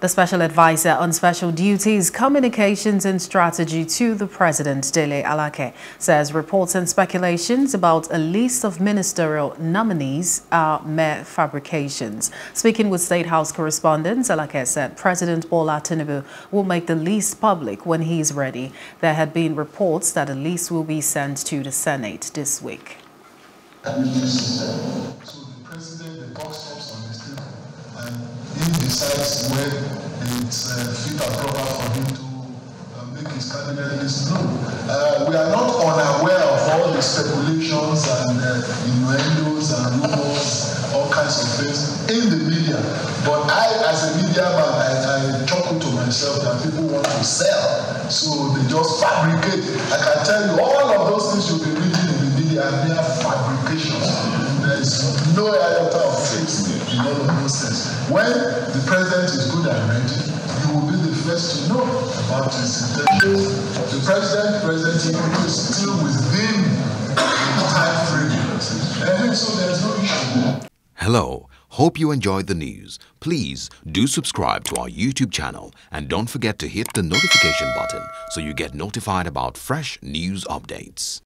The Special Advisor on Special Duties, Communications and Strategy to the President, Dele Alake, says reports and speculations about a list of ministerial nominees are mere fabrications. Speaking with State House correspondents, Alake said President Bola Tinubu will make the list public when he is ready. There had been reports that a list will be sent to the Senate this week. Decides when it's uh, fit and proper for him to uh, make his cabinet list known. Uh, we are not unaware of all the speculations and uh, innuendos and rumors, all kinds of things in the media. But I, as a media man, I, I chuckle to myself that people want to sell, so they just fabricate. I can tell you, all of those things you'll be reading in the media are mere fabrications. There is no iota of faith When the president is good and ready, you will be the first to know about his intentions. The president, President Tinubu, is still within the time frame. And so there's no issue. Hello. Hope you enjoyed the news. Please do subscribe to our YouTube channel and don't forget to hit the notification button so you get notified about fresh news updates.